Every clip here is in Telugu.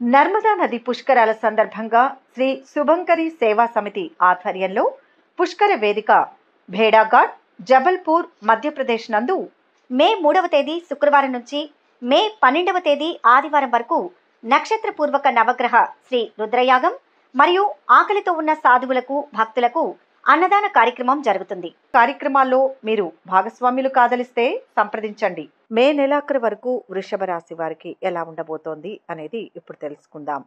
నర్మదా నది పుష్కరాల సందర్భంగా శ్రీ శుభంకరి సేవా సమితి ఆధ్వర్యంలో పుష్కర వేదిక భేడాఘాట్ జబల్పూర్ మధ్యప్రదేశ్ నందు మే మూడవ తేదీ శుక్రవారం నుంచి మే పన్నెండవ తేదీ ఆదివారం వరకు నక్షత్రపూర్వక నవగ్రహ శ్రీ రుద్రయాగం మరియు ఆకలితో ఉన్న సాధువులకు భక్తులకు అన్నదాన కార్యక్రమం జరుగుతుంది. కార్యక్రమాల్లో మీరు భాగస్వాములు కాదలిస్తే సంప్రదించండి. మే నెలాఖరు వరకు వృషభ రాశి వారికి ఎలా ఉండబోతోంది అనేది ఇప్పుడు తెలుసుకుందాం.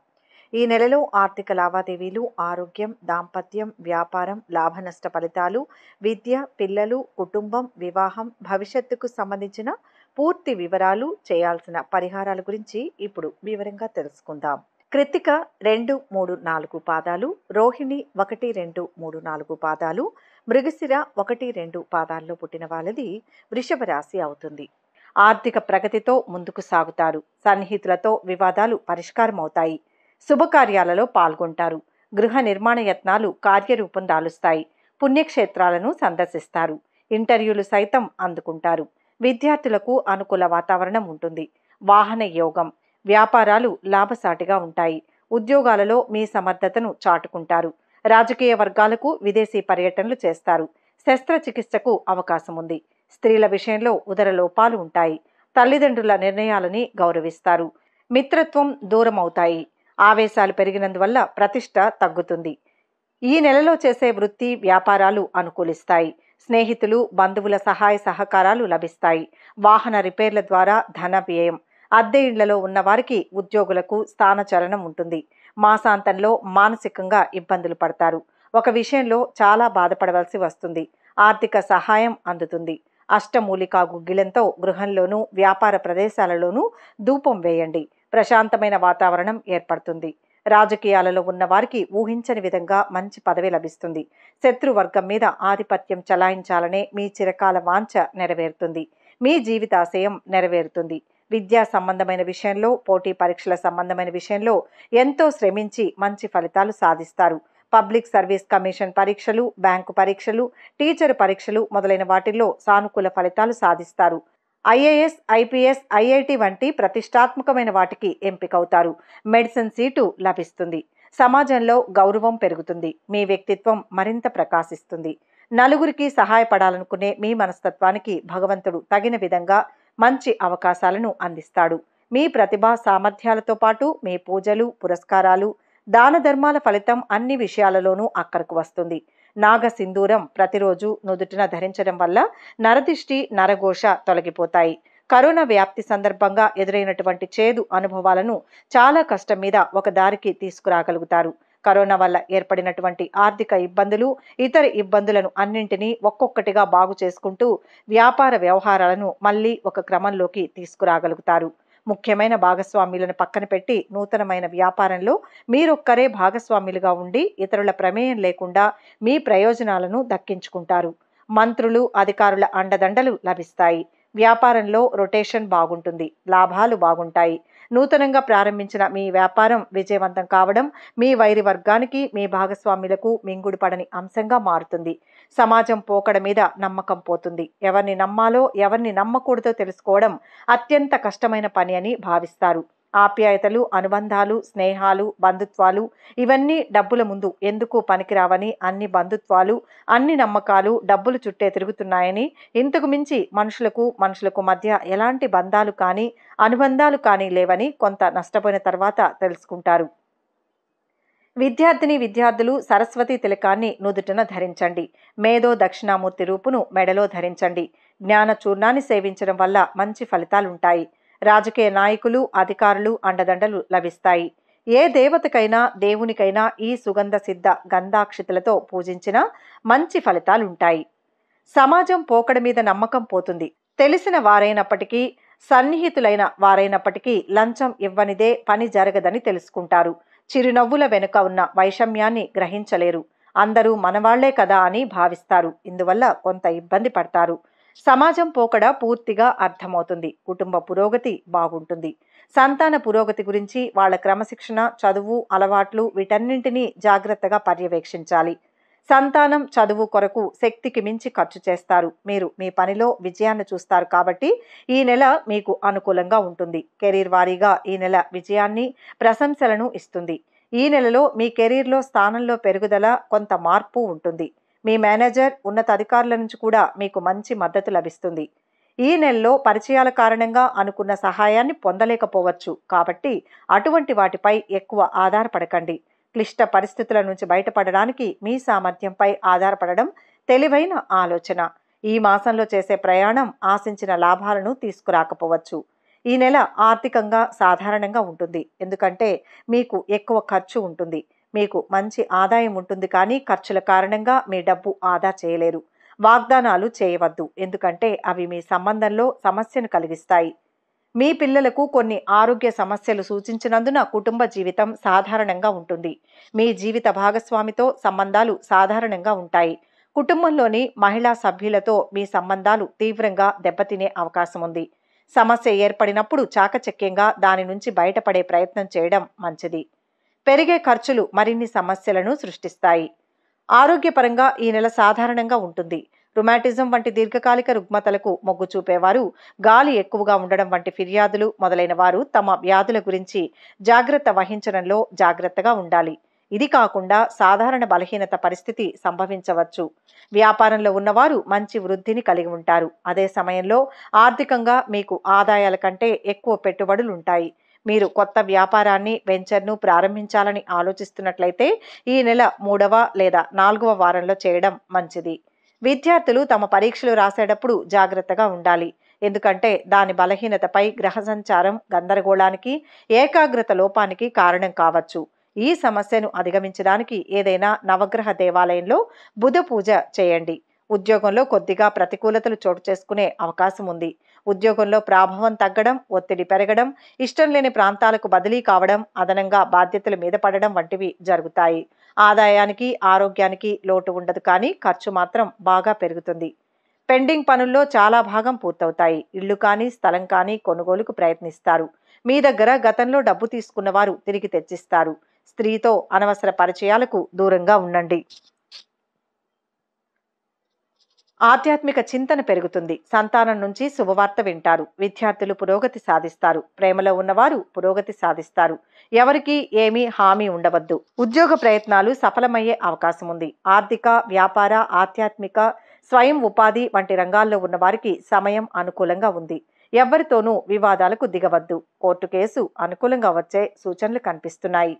ఈ నెలలో ఆర్థిక లావాదేవీలు ఆరోగ్యం దాంపత్యం వ్యాపారం లాభ నష్ట ఫలితాలు విద్య పిల్లలు కుటుంబం వివాహం భవిష్యత్తుకు సంబంధించిన పూర్తి వివరాలు చేయాల్సిన పరిహారాల గురించి ఇప్పుడు వివరంగా తెలుసుకుందాం. కృతిక రెండు మూడు నాలుగు పాదాలు రోహిణి ఒకటి రెండు మూడు నాలుగు పాదాలు మృగశిర ఒకటి రెండు పాదాల్లో పుట్టిన వాళ్ళది వృషభ రాశి అవుతుంది. ఆర్థిక ప్రగతితో ముందుకు సాగుతారు. సన్నిహితులతో వివాదాలు పరిష్కారం అవుతాయి శుభకార్యాలలో పాల్గొంటారు. గృహ నిర్మాణ యత్నాలు కార్యరూపం దాలుస్తాయి. పుణ్యక్షేత్రాలను సందర్శిస్తారు. ఇంటర్వ్యూలు సైతం అందుకుంటారు. విద్యార్థులకు అనుకూల వాతావరణం ఉంటుంది. వాహన యోగం వ్యాపారాలు లాభసాటిగా ఉంటాయి. ఉద్యోగాలలో మీ సమర్థతను చాటుకుంటారు. రాజకీయ వర్గాలకు విదేశీ పర్యటనలు చేస్తారు. శస్త్రచికిత్సకు అవకాశం ఉంది స్త్రీల విషయంలో ఉదర లోపాలు ఉంటాయి. తల్లిదండ్రుల నిర్ణయాలని గౌరవిస్తారు. మిత్రత్వం దూరం అవుతాయి ఆవేశాలు పెరిగినందువల్ల ప్రతిష్ట తగ్గుతుంది. ఈ నెలలో చేసే వృత్తి వ్యాపారాలు అనుకూలిస్తాయి. స్నేహితులు బంధువుల సహాయ సహకారాలు లభిస్తాయి. వాహన రిపేర్ల ద్వారా ధన వ్యయం. అద్దె ఇళ్ళలో ఉన్నవారికి ఉద్యోగులకు స్థానచలనం ఉంటుంది. మాసాంతంలో మానసికంగా ఇబ్బందులు పడతారు. ఒక విషయంలో చాలా బాధపడవలసి వస్తుంది. ఆర్థిక సహాయం అందుతుంది. అష్టమూలికా గుగ్గిలంతో గృహంలోనూ వ్యాపార ప్రదేశాలలోనూ ధూపం వేయండి. ప్రశాంతమైన వాతావరణం ఏర్పడుతుంది. రాజకీయాలలో ఉన్న వారికి ఊహించని విధంగా మంచి పదవి లభిస్తుంది. శత్రువర్గం మీద ఆధిపత్యం చలాయించాలనే మీ చిరకాల వాంఛ నెరవేరుతుంది. మీ జీవితాశయం నెరవేరుతుంది. విద్యా సంబంధమైన విషయంలో పోటీ పరీక్షల సంబంధమైన విషయంలో ఎంతో శ్రమించి మంచి ఫలితాలు సాధిస్తారు. పబ్లిక్ సర్వీస్ కమిషన్ పరీక్షలు బ్యాంకు పరీక్షలు టీచర్ పరీక్షలు మొదలైన వాటిల్లో సానుకూల ఫలితాలు సాధిస్తారు. ఐఏఎస్ ఐపీఎస్ ఐఐటి వంటి ప్రతిష్టాత్మకమైన వాటికి ఎంపికవుతారు. మెడిసిన్ సీటు లభిస్తుంది. సమాజంలో గౌరవం పెరుగుతుంది. మీ వ్యక్తిత్వం మరింత ప్రకాశిస్తుంది. నలుగురికి సహాయపడాలనుకునే మీ మనస్తత్వానికి భగవంతుడు తగిన విధంగా మంచి అవకాశాలను అందిస్తాడు. మీ ప్రతిభా సామర్థ్యాలతో పాటు మీ పూజలు పురస్కారాలు దాన ధర్మాల ఫలితం అన్ని విషయాలలోనూ అక్కరకు వస్తుంది. నాగ సింధూరం ప్రతిరోజు నుదుటిన ధరించడం వల్ల నరదిష్టి నరఘోష తొలగిపోతాయి. కరోనా వ్యాప్తి సందర్భంగా ఎదురైనటువంటి చేదు అనుభవాలను చాలా కష్టం మీద ఒక దారికి తీసుకురాగలుగుతారు. కరోనా వల్ల ఏర్పడినటువంటి ఆర్థిక ఇబ్బందులు ఇతర ఇబ్బందులను అన్నింటినీ ఒక్కొక్కటిగా బాగు చేసుకుంటూ వ్యాపార వ్యవహారాలను మళ్ళీ ఒక క్రమంలోకి తీసుకురాగలుగుతారు. ముఖ్యమైన భాగస్వామ్యులను పక్కన పెట్టి నూతనమైన వ్యాపారంలో మీరొక్కరే భాగస్వామ్యులుగా ఉండి ఇతరుల ప్రమేయం లేకుండా మీ ప్రయోజనాలను దక్కించుకుంటారు. మంత్రులు అధికారుల అండదండలు లభిస్తాయి. వ్యాపారంలో రొటేషన్ బాగుంటుంది. లాభాలు బాగుంటాయి. నూతనంగా ప్రారంభించిన మీ వ్యాపారం విజయవంతం కావడం మీ వైరి వర్గానికి మీ భాగస్వాములకు మింగుడు పడని అంశంగా మారుతుంది. సమాజం పోకడ మీద నమ్మకం పోతుంది. ఎవరిని నమ్మాలో ఎవరిని నమ్మకూడదో తెలుసుకోవడం అత్యంత కష్టమైన పని అని భావిస్తారు. ఆప్యాయతలు అనుబంధాలు స్నేహాలు బంధుత్వాలు ఇవన్నీ డబ్బుల ముందు ఎందుకు పనికిరావని అన్ని బంధుత్వాలు అన్ని నమ్మకాలు డబ్బులు చుట్టే తిరుగుతున్నాయని ఇంతకు మించి మనుషులకు మనుషులకు మధ్య ఎలాంటి బంధాలు కానీ అనుబంధాలు కానీ లేవని కొంత నష్టపోయిన తర్వాత తెలుసుకుంటారు. విద్యార్థిని విద్యార్థులు సరస్వతి తిలకాన్ని నుదుటిన ధరించండి. మేధో దక్షిణామూర్తి రూపును మెడలో ధరించండి. జ్ఞాన చూర్ణాన్ని సేవించడం వల్ల మంచి ఫలితాలుంటాయి. రాజకీయ నాయకులు అధికారులు అండదండలు లభిస్తాయి. ఏ దేవతకైనా దేవునికైనా ఈ సుగంధ సిద్ధ గంధాక్షితులతో పూజించినా మంచి ఫలితాలుంటాయి. సమాజం పోకడ మీద నమ్మకం పోతుంది. తెలిసిన వారైనప్పటికీ సన్నిహితులైన వారైనప్పటికీ లంచం ఇవ్వనిదే పని జరగదని తెలుసుకుంటారు. చిరునవ్వుల వెనుక ఉన్న వైషమ్యాన్ని గ్రహించలేరు. అందరూ మనవాళ్ళే కదా అని భావిస్తారు. ఇందువల్ల కొంత ఇబ్బంది పడతారు. సమాజం పోకడ పూర్తిగా అర్థమవుతుంది. కుటుంబ పురోగతి బాగుంటుంది. సంతాన పురోగతి గురించి వాళ్ళ క్రమశిక్షణ చదువు అలవాట్లు వీటన్నింటినీ జాగ్రత్తగా పర్యవేక్షించాలి. సంతానం చదువు కొరకు శక్తికి మించి ఖర్చు చేస్తారు. మీరు మీ పనిలో విజయాన్ని చూస్తారు కాబట్టి ఈ నెల మీకు అనుకూలంగా ఉంటుంది. కెరీర్ వారీగా ఈ నెల విజయాన్ని ప్రశంసలను ఇస్తుంది. ఈ నెలలో మీ కెరీర్లో స్థానంలో పెరుగుదల కొంత మార్పు ఉంటుంది. మీ మేనేజర్ ఉన్నత అధికారుల నుంచి కూడా మీకు మంచి మద్దతు లభిస్తుంది. ఈ నెలలో పరిచయాల కారణంగా అనుకున్న సహాయాన్ని పొందలేకపోవచ్చు కాబట్టి అటువంటి వాటిపై ఎక్కువ ఆధారపడకండి. క్లిష్ట పరిస్థితుల నుంచి బయటపడడానికి మీ సామర్థ్యంపై ఆధారపడడం తెలివైన ఆలోచన. ఈ మాసంలో చేసే ప్రయాణం ఆశించిన లాభాలను తీసుకురాకపోవచ్చు. ఈ నెల ఆర్థికంగా సాధారణంగా ఉంటుంది. ఎందుకంటే మీకు ఎక్కువ ఖర్చు ఉంటుంది. మీకు మంచి ఆదాయం ఉంటుంది కానీ ఖర్చుల కారణంగా మీ డబ్బు ఆదా చేయలేరు. వాగ్దానాలు చేయవద్దు. ఎందుకంటే అవి మీ సంబంధంలో సమస్యను కలిగిస్తాయి. మీ పిల్లలకు కొన్ని ఆరోగ్య సమస్యలు సూచించినందున కుటుంబ జీవితం సాధారణంగా ఉంటుంది. మీ జీవిత భాగస్వామితో సంబంధాలు సాధారణంగా ఉంటాయి. కుటుంబంలోని మహిళా సభ్యులతో మీ సంబంధాలు తీవ్రంగా దెబ్బతినే అవకాశం ఉంది. సమస్య ఏర్పడినప్పుడు చాకచక్యంగా దాని నుంచి బయటపడే ప్రయత్నం చేయడం మంచిది. పెరిగే ఖర్చులు మరిన్ని సమస్యలను సృష్టిస్తాయి. ఆరోగ్యపరంగా ఈ నెల సాధారణంగా ఉంటుంది. రుమాటిజం వంటి దీర్ఘకాలిక రుగ్మతలకు మొగ్గు చూపేవారు. గాలి ఎక్కువగా ఉండడం వంటి ఫిర్యాదులు మొదలైన వారు తమ వ్యాధుల గురించి జాగ్రత్త వహించడంలో జాగ్రత్తగా ఉండాలి. ఇది కాకుండా సాధారణ బలహీనత పరిస్థితి సంభవించవచ్చు. వ్యాపారంలో ఉన్నవారు మంచి వృద్ధిని కలిగి ఉంటారు. అదే సమయంలో ఆర్థికంగా మీకు ఆదాయాల కంటే ఎక్కువ పెట్టుబడులు ఉంటాయి. మీరు కొత్త వ్యాపారాన్ని వెంచర్ను ప్రారంభించాలని ఆలోచిస్తున్నట్లయితే ఈ నెల మూడవ లేదా నాలుగవ వారంలో చేయడం మంచిది. విద్యార్థులు తమ పరీక్షలు రాసేటప్పుడు జాగ్రత్తగా ఉండాలి. ఎందుకంటే దాని బలహీనతపై గ్రహ సంచారం గందరగోళానికి ఏకాగ్రత లోపానికి కారణం కావచ్చు. ఈ సమస్యను అధిగమించడానికి ఏదైనా నవగ్రహ దేవాలయంలో బుధ పూజ చేయండి. ఉద్యోగంలో కొద్దిగా ప్రతికూలతలు చోటు చేసుకునే అవకాశం ఉంది. ఉద్యోగంలో ప్రాభవం తగ్గడం ఒత్తిడి పెరగడం ఇష్టం లేని ప్రాంతాలకు బదిలీ కావడం అదనంగా బాధ్యతల మీద పడడం వంటివి జరుగుతాయి. ఆదాయానికి ఆరోగ్యానికి లోటు ఉండదు. కానీ ఖర్చు మాత్రం బాగా పెరుగుతుంది. పెండింగ్ పనుల్లో చాలా భాగం పూర్తవుతాయి. ఇల్లు కానీ స్థలం కానీ కొనుగోలుకు ప్రయత్నిస్తారు. మీ దగ్గర గతంలో డబ్బు తీసుకున్న వారు తిరిగి తెచ్చిస్తారు. స్త్రీతో అనవసర పరిచయాలకు దూరంగా ఉండండి. ఆధ్యాత్మిక చింతన పెరుగుతుంది. సంతానం నుంచి శుభవార్త వింటారు. విద్యార్థులు పురోగతి సాధిస్తారు. ప్రేమలో ఉన్నవారు పురోగతి సాధిస్తారు. ఎవరికి ఏమీ హామీ ఉండవద్దు. ఉద్యోగ ప్రయత్నాలు సఫలమయ్యే అవకాశం ఉంది. ఆర్థిక వ్యాపార ఆధ్యాత్మిక స్వయం ఉపాధి వంటి రంగాల్లో ఉన్నవారికి సమయం అనుకూలంగా ఉంది. ఎవరితోనూ వివాదాలకు దిగవద్దు. కోర్టు కేసు అనుకూలంగా వచ్చే సూచనలు కనిపిస్తున్నాయి.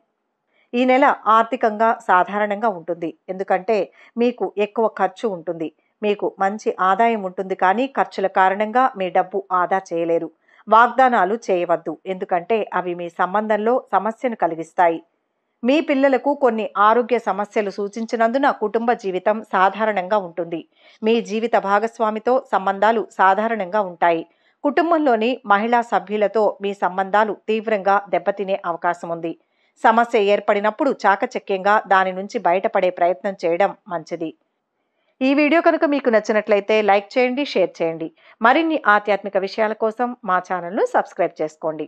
ఈ నెల ఆర్థికంగా సాధారణంగా ఉంటుంది. ఎందుకంటే మీకు ఎక్కువ ఖర్చు ఉంటుంది. మీకు మంచి ఆదాయం ఉంటుంది కానీ ఖర్చుల కారణంగా మీ డబ్బు ఆదా చేయలేరు. వాగ్దానాలు చేయవద్దు. ఎందుకంటే అవి మీ సంబంధంలో సమస్యను కలిగిస్తాయి. మీ పిల్లలకు కొన్ని ఆరోగ్య సమస్యలు సూచించినందున కుటుంబ జీవితం సాధారణంగా ఉంటుంది. మీ జీవిత భాగస్వామితో సంబంధాలు సాధారణంగా ఉంటాయి. కుటుంబంలోని మహిళా సభ్యులతో మీ సంబంధాలు తీవ్రంగా దెబ్బతినే అవకాశం ఉంది. సమస్య ఏర్పడినప్పుడు చాకచక్యంగా దాని నుంచి బయటపడే ప్రయత్నం చేయడం మంచిది. ఈ వీడియో కనుక మీకు నచ్చినట్లయితే లైక్ చేయండి షేర్ చేయండి. మరిన్ని ఆధ్యాత్మిక విషయాల కోసం మా ఛానల్ను సబ్స్క్రైబ్ చేసుకోండి.